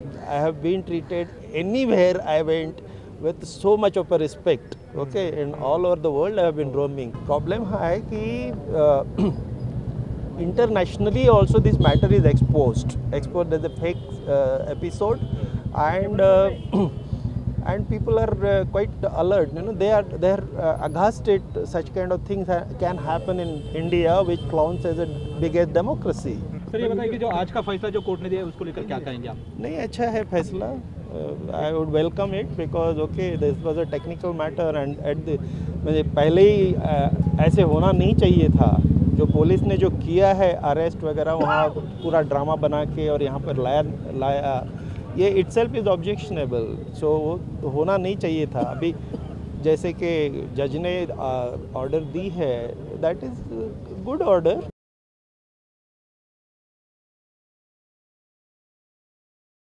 I have been treated anywhere I went with so much of a respect. Okay, and all over the world I have been roaming. Problem है कि uh, internationally also this matter is exposed. Exposed as a fake uh, episode, and uh, and people are uh, quite alert. You know, they are they uh, aghast at such kind of things can happen in India, which counts as a biggest democracy. Sir ये बताइए कि जो आज का फैसला जो court ने दिया है उसको लेकर क्या कहेंगे आप नहीं अच्छा है फैसला I would welcome it because okay this was a technical matter and at the मुझे पहले ही uh, ऐसे होना नहीं चाहिए था जो पुलिस ने जो किया है अरेस्ट वगैरह वहाँ पूरा ड्रामा बना के और यहाँ पर लाया लाया ये itself is objectionable so होना नहीं चाहिए था। अभी जैसे कि जज ने ऑर्डर दी है दैट इज़ गुड ऑर्डर